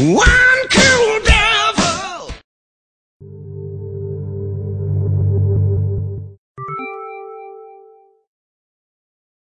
Wow!